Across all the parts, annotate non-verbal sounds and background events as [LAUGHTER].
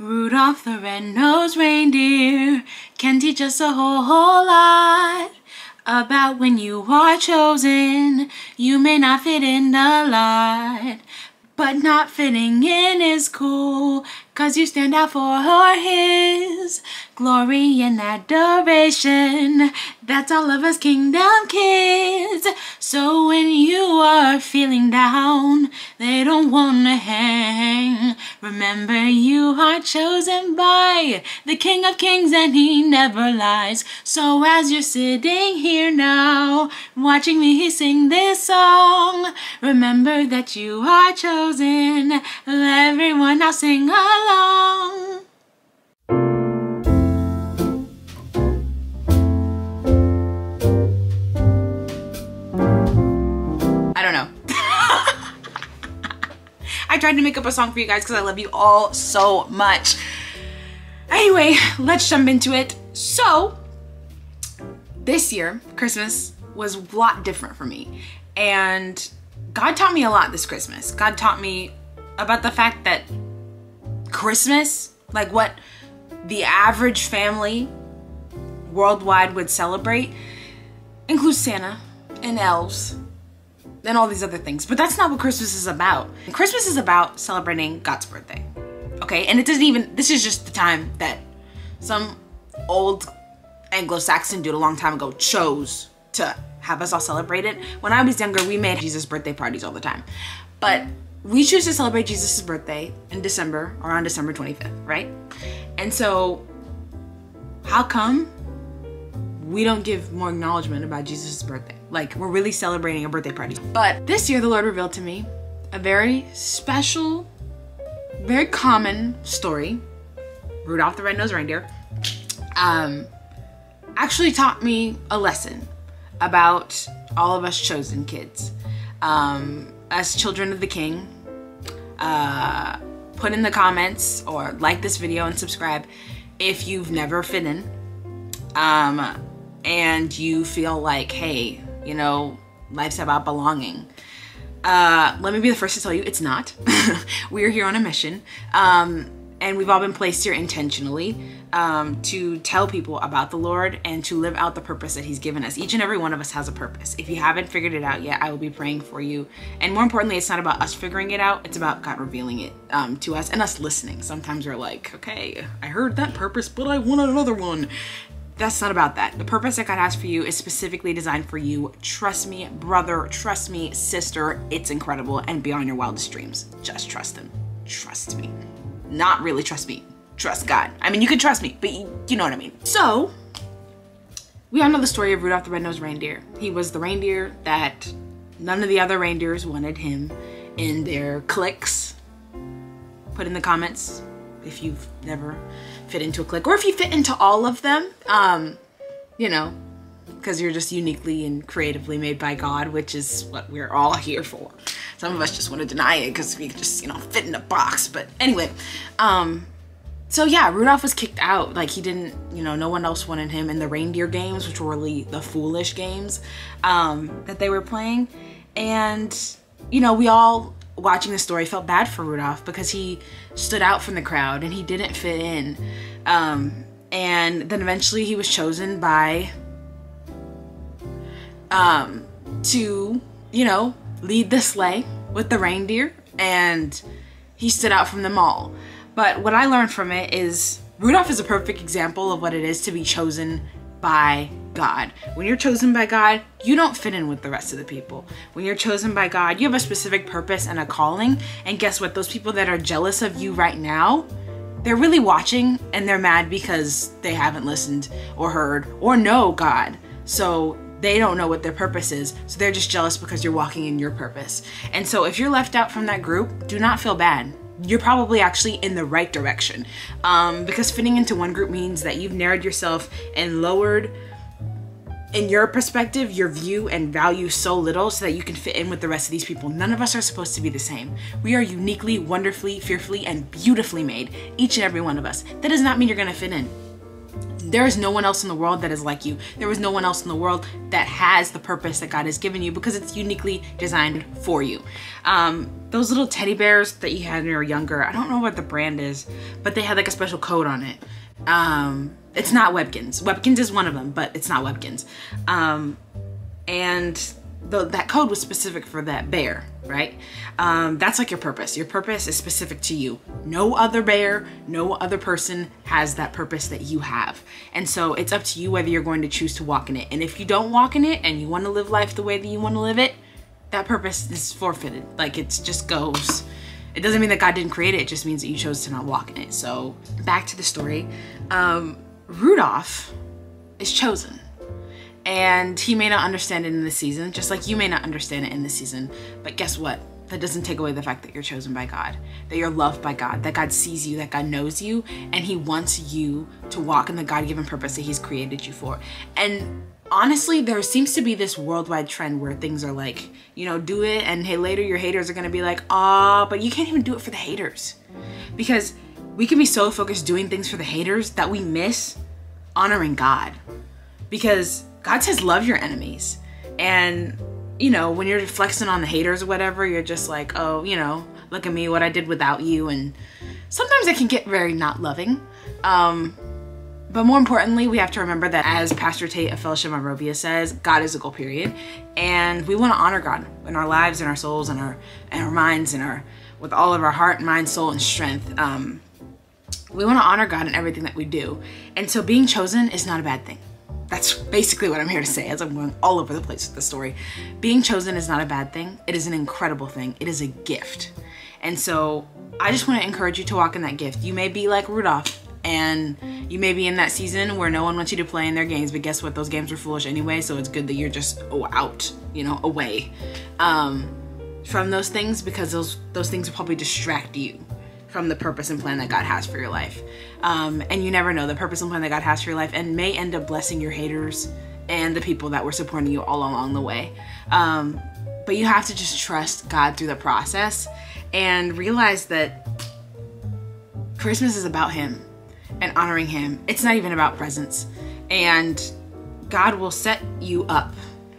Rudolph the red-nosed reindeer can teach us a whole, whole lot about when you are chosen. You may not fit in a lot, but not fitting in is cool, cause you stand out for her his glory and adoration. That's all of us kingdom kids. So when you are feeling down, they don't wanna hang. Remember you are chosen by the King of Kings and he never lies. So as you're sitting here now, watching me sing this song, remember that you are chosen. Everyone now sing along. Tried to make up a song for you guys because I love you all so much. Anyway, let's jump into it. So, this year, Christmas was a lot different for me. And God taught me a lot this Christmas. God taught me about the fact that Christmas, like what the average family worldwide would celebrate, includes Santa and elves and all these other things. But that's not what Christmas is about. Christmas is about celebrating God's birthday. Okay? And it doesn't even, this is just the time that some old Anglo Saxon dude a long time ago chose to have us all celebrate it. When I was younger, we made Jesus' birthday parties all the time. But we choose to celebrate Jesus' birthday in December, around December 25th, right? And so, how come we don't give more acknowledgement about Jesus' birthday? Like, we're really celebrating a birthday party. But this year, the Lord revealed to me a very special, very common story Rudolph the Red-Nosed Reindeer. Um, actually taught me a lesson about all of us chosen kids. Um, as children of the king, uh, put in the comments or like this video and subscribe if you've never fit in um, and you feel like, hey, you know, life's about belonging. Uh, let me be the first to tell you it's not. [LAUGHS] we are here on a mission. Um, and we've all been placed here intentionally um, to tell people about the Lord and to live out the purpose that He's given us. Each and every one of us has a purpose. If you haven't figured it out yet, I will be praying for you. And more importantly, it's not about us figuring it out, it's about God revealing it um, to us and us listening. Sometimes we're like, okay, I heard that purpose, but I want another one. That's not about that. The purpose that God has for you is specifically designed for you. Trust me, brother, trust me, sister, it's incredible and beyond your wildest dreams. Just trust Him. Trust me not really trust me. Trust God. I mean, you can trust me, but you, you know what I mean. So, we all know the story of Rudolph the Red-Nosed Reindeer. He was the reindeer that none of the other reindeers wanted him in their cliques. Put in the comments if you've never fit into a clique or if you fit into all of them. Um, you know, because you're just uniquely and creatively made by God, which is what we're all here for. Some of us just want to deny it because we just, you know, fit in a box. But anyway, um, so yeah, Rudolph was kicked out. Like he didn't, you know, no one else wanted him in the reindeer games, which were really the foolish games um, that they were playing. And, you know, we all watching the story felt bad for Rudolph because he stood out from the crowd and he didn't fit in. Um, and then eventually he was chosen by um, to, you know, lead the sleigh with the reindeer and he stood out from them all. But what I learned from it is Rudolph is a perfect example of what it is to be chosen by God. When you're chosen by God, you don't fit in with the rest of the people. When you're chosen by God, you have a specific purpose and a calling. And guess what? Those people that are jealous of you right now, they're really watching and they're mad because they haven't listened or heard or know God. So they don't know what their purpose is, so they're just jealous because you're walking in your purpose. And so if you're left out from that group, do not feel bad. You're probably actually in the right direction. Um, because fitting into one group means that you've narrowed yourself and lowered in your perspective, your view and value so little so that you can fit in with the rest of these people. None of us are supposed to be the same. We are uniquely, wonderfully, fearfully, and beautifully made, each and every one of us. That does not mean you're gonna fit in. There is no one else in the world that is like you. There is no one else in the world that has the purpose that God has given you because it's uniquely designed for you. Um, those little teddy bears that you had when you were younger, I don't know what the brand is, but they had like a special code on it. Um, it's not Webkinz. Webkinz is one of them, but it's not Webkinz. Um, and the, that code was specific for that bear, right? Um, that's like your purpose. Your purpose is specific to you. No other bear, no other person has that purpose that you have. And so it's up to you whether you're going to choose to walk in it. And if you don't walk in it and you want to live life the way that you want to live it, that purpose is forfeited. Like it just goes. It doesn't mean that God didn't create it, it just means that you chose to not walk in it. So back to the story. Um, Rudolph is chosen and he may not understand it in the season, just like you may not understand it in the season. But guess what? That doesn't take away the fact that you're chosen by God, that you're loved by God, that God sees you, that God knows you, and He wants you to walk in the God given purpose that He's created you for. And honestly, there seems to be this worldwide trend where things are like, you know, do it, and hey, later your haters are gonna be like, ah, but you can't even do it for the haters. Because we can be so focused doing things for the haters that we miss honoring God. Because God says love your enemies. And, you know, when you're flexing on the haters or whatever, you're just like, oh, you know, look at me, what I did without you. And sometimes it can get very not loving. Um, but more importantly, we have to remember that as Pastor Tate of Fellowship Monrovia says, God is a goal, period. And we want to honor God in our lives and our souls and our and our minds and our with all of our heart, mind, soul, and strength. Um, we want to honor God in everything that we do. And so being chosen is not a bad thing that's basically what I'm here to say as I'm going all over the place with the story. Being chosen is not a bad thing. It is an incredible thing. It is a gift. And so I just want to encourage you to walk in that gift. You may be like Rudolph and you may be in that season where no one wants you to play in their games, but guess what? Those games are foolish anyway, so it's good that you're just oh, out, you know, away um, from those things because those those things will probably distract you from the purpose and plan that God has for your life. Um, and you never know the purpose and plan that God has for your life and may end up blessing your haters and the people that were supporting you all along the way. Um, but you have to just trust God through the process and realize that Christmas is about Him and honoring Him. It's not even about presents. And God will set you up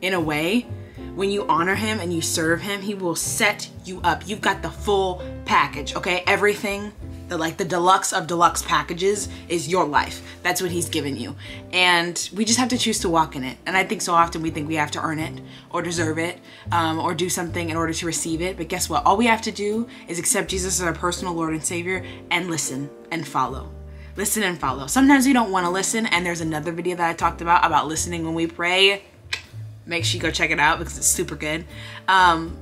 in a way when you honor him and you serve him, he will set you up. You've got the full package, okay? Everything, the like the deluxe of deluxe packages is your life. That's what he's given you. And we just have to choose to walk in it. And I think so often we think we have to earn it or deserve it um, or do something in order to receive it. But guess what? All we have to do is accept Jesus as our personal Lord and Savior and listen and follow listen and follow. Sometimes we don't want to listen, and there's another video that I talked about about listening when we pray make sure you go check it out because it's super good. Um,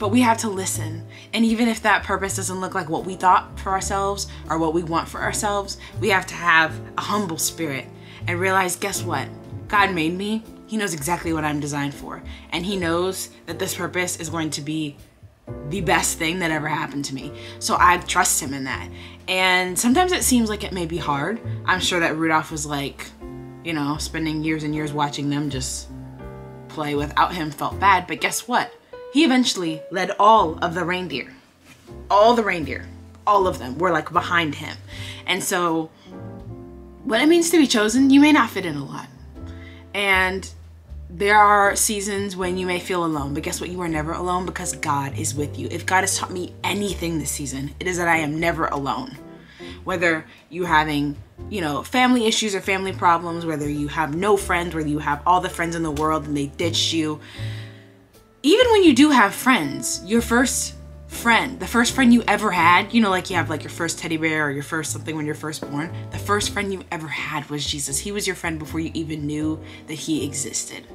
but we have to listen. And even if that purpose doesn't look like what we thought for ourselves or what we want for ourselves, we have to have a humble spirit and realize guess what? God made me. He knows exactly what I'm designed for. And He knows that this purpose is going to be the best thing that ever happened to me. So I trust Him in that. And sometimes it seems like it may be hard. I'm sure that Rudolph was like, you know, spending years and years watching them just play without him felt bad, but guess what? He eventually led all of the reindeer. All the reindeer, all of them were like behind him. And so, what it means to be chosen, you may not fit in a lot. And there are seasons when you may feel alone, but guess what? You are never alone because God is with you. If God has taught me anything this season, it is that I am never alone. Whether you having you know, family issues or family problems, whether you have no friends, whether you have all the friends in the world and they ditch you. Even when you do have friends, your first friend, the first friend you ever had, you know, like you have like your first teddy bear or your first something when you're first born, the first friend you ever had was Jesus. He was your friend before you even knew that he existed.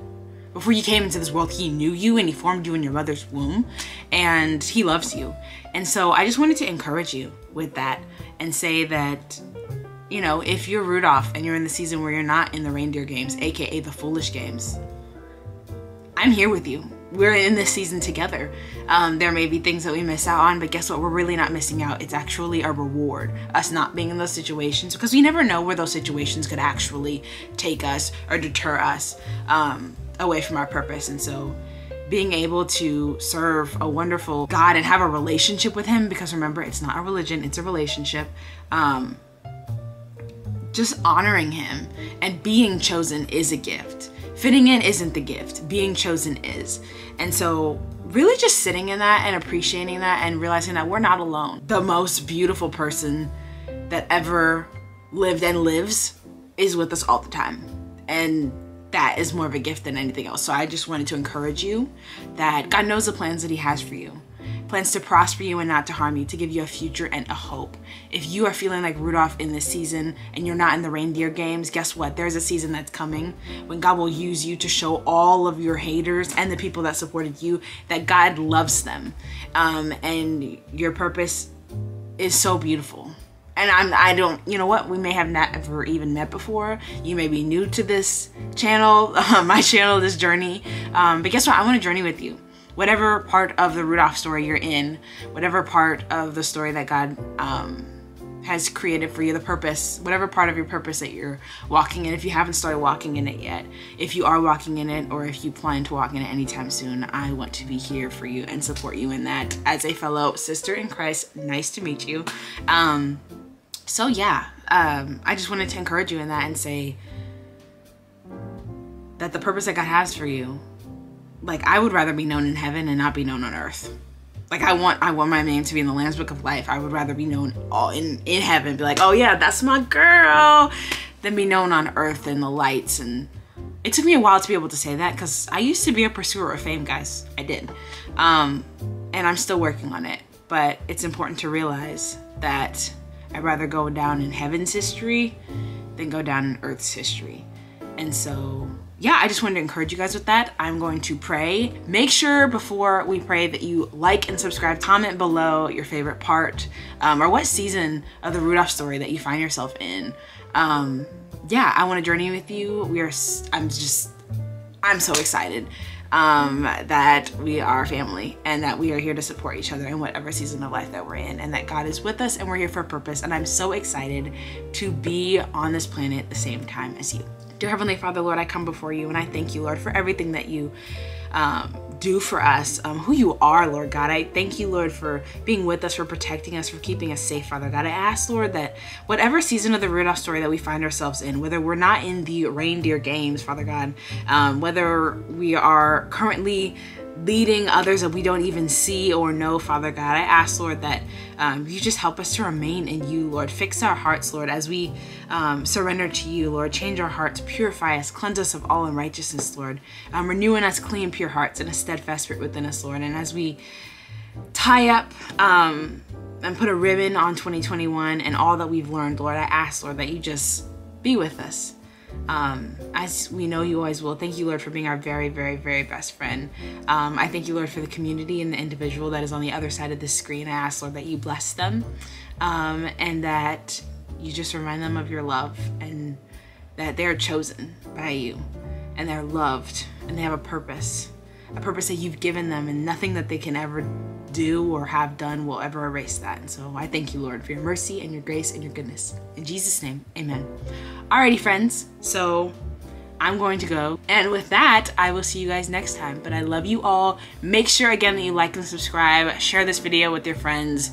Before you came into this world, he knew you and he formed you in your mother's womb and he loves you. And so I just wanted to encourage you with that and say that you know, if you're Rudolph and you're in the season where you're not in the reindeer games, aka the foolish games, I'm here with you. We're in this season together. Um, there may be things that we miss out on, but guess what? We're really not missing out. It's actually a reward, us not being in those situations, because we never know where those situations could actually take us or deter us um, away from our purpose. And so, being able to serve a wonderful God and have a relationship with Him, because remember, it's not a religion, it's a relationship. Um, just honoring him and being chosen is a gift. Fitting in isn't the gift, being chosen is. And so, really just sitting in that and appreciating that and realizing that we're not alone. The most beautiful person that ever lived and lives is with us all the time. And that is more of a gift than anything else. So I just wanted to encourage you that God knows the plans that He has for you plans to prosper you and not to harm you, to give you a future and a hope. If you are feeling like Rudolph in this season and you're not in the reindeer games, guess what? There's a season that's coming when God will use you to show all of your haters and the people that supported you that God loves them. Um, and your purpose is so beautiful and I'm I don't you know what we may have never even met before you may be new to this channel [LAUGHS] my channel this journey um, but guess what I want to journey with you whatever part of the Rudolph story you're in, whatever part of the story that God um, has created for you, the purpose, whatever part of your purpose that you're walking in, if you haven't started walking in it yet, if you are walking in it, or if you plan to walk in it anytime soon, I want to be here for you and support you in that as a fellow sister in Christ. Nice to meet you. Um, so yeah, um, I just wanted to encourage you in that and say that the purpose that God has for you like I would rather be known in heaven and not be known on earth. Like I want I want my name to be in the Lamb's Book of Life. I would rather be known all in in heaven, be like, oh yeah, that's my girl, than be known on earth in the lights. And it took me a while to be able to say that because I used to be a pursuer of fame, guys. I did, um, and I'm still working on it. But it's important to realize that I'd rather go down in heaven's history than go down in earth's history. And so yeah, I just wanted to encourage you guys with that. I'm going to pray. Make sure before we pray that you like and subscribe. Comment below your favorite part um, or what season of the Rudolph story that you find yourself in. Um, yeah, I want to journey with you. We are. I'm just. I'm so excited um, that we are family and that we are here to support each other in whatever season of life that we're in, and that God is with us and we're here for a purpose. And I'm so excited to be on this planet the same time as you. Dear Heavenly Father, Lord, I come before you and I thank you, Lord, for everything that you um, do for us, um, who you are, Lord God. I thank you, Lord, for being with us, for protecting us, for keeping us safe, Father God. I ask, Lord, that whatever season of the Rudolph story that we find ourselves in, whether we're not in the reindeer games, Father God, um, whether we are currently leading others that we don't even see or know, Father God. I ask, Lord, that um, you just help us to remain in you, Lord. Fix our hearts, Lord, as we um, surrender to you, Lord. Change our hearts, purify us, cleanse us of all unrighteousness, Lord. Um, renewing us clean, pure hearts and a steadfast spirit within us, Lord. And as we tie up um, and put a ribbon on 2021 and all that we've learned, Lord, I ask, Lord, that you just be with us um, as we know you always will. Thank you, Lord, for being our very, very, very best friend. Um, I thank you, Lord, for the community and the individual that is on the other side of the screen. I ask, Lord, that you bless them um, and that you just remind them of your love and that they're chosen by you and they're loved and they have a purpose, a purpose that you've given them and nothing that they can ever do or have done will ever erase that. And so I thank you, Lord, for your mercy and your grace and your goodness. In Jesus' name, amen. Alrighty, friends. So I'm going to go. And with that, I will see you guys next time. But I love you all. Make sure again that you like and subscribe. Share this video with your friends.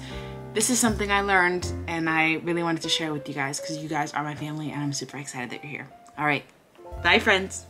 This is something I learned and I really wanted to share with you guys because you guys are my family and I'm super excited that you're here. All right. Bye, friends.